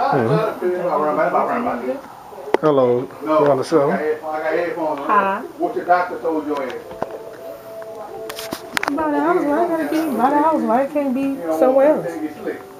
Yeah. Hello. No, You on the show? I got, I got headphones on. Huh? What your doctor told your ass? About the house, why I gotta be by the house? Why it can't be somewhere else?